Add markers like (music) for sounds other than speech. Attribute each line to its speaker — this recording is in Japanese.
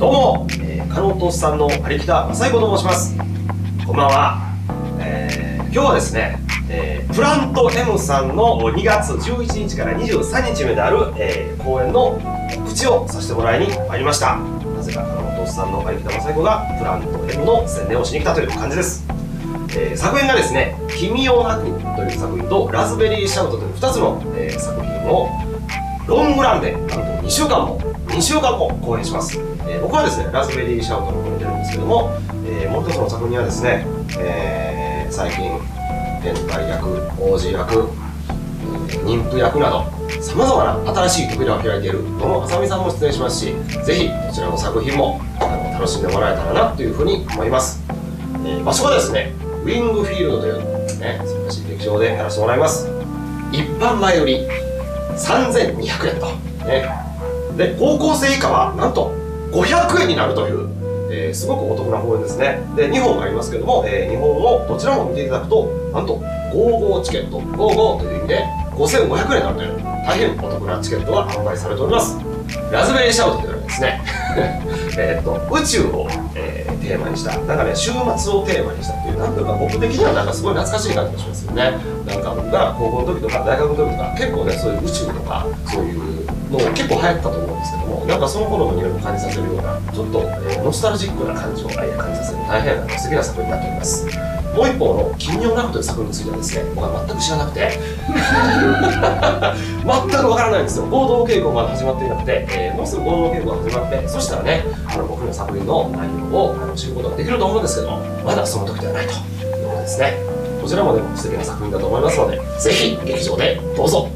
Speaker 1: どうも、えー、カノトさんの有北正彦と申します。こんばんは、えー、今日はですね、えー、プラント M さんの2月11日から23日目である、えー、公演の口をさせてもらいに参りました。なぜかカノトさんの有北正彦がプラント M の宣伝をしに来たという感じです。えー、作品がですね「君を泣く」という作品と「ラズベリーシャウト」という2つの、えー、作品をロングランでなんと2週間も2週間も公演します、えー、僕はですねラズベリーシャウトの方に出るんですけども、えー、もう一つの作品はですね、えー、最近変態役王子役、妊婦役などさまざまな新しい扉を開いている野呂あさみさんも出演しますしぜひこちらの作品もあの楽しんでもらえたらなというふうに思います、えー、場所はですねウィングフィールドというね素晴らしい劇場でやらせてもらいます。一般前より3200円とね。で高校生以下はなんと500円になるという、えー、すごくお得な公演ですね。で2本ありますけども、えー、2本をどちらも見ていただくとなんと55チケット55という意味で5500円になるという大変お得なチケットが販売されております。ラズベリーシャウトというのはですね (laughs) えっと宇宙を、えー、テーマにしたなんかね週末をテーマにしたっていうなんとか僕的にはなんかすごい懐かしい感じがしますよね。なんか僕が高校の時とか大学の時とか結構ねそういう宇宙とかそういう構流行ったと思うんですけどもなんかその頃の匂いを感じさせるようなちょっと、えー、ノスタルジックな感じを感じさせる大変な素敵な作品になっております。もう一方の「君を泣く」という作品についてはですね僕は全く知らなくて。(laughs) 全くわからないんですよ。合同稽古まだ始まっていなくて、えー、もうすぐ合同稽古が始まってそしたらねあの僕の作品の内容をあの知ることができると思うんですけどまだその時ではないということですね。こちらもでも素敵な作品だと思いますのでぜひ劇場でどうぞ。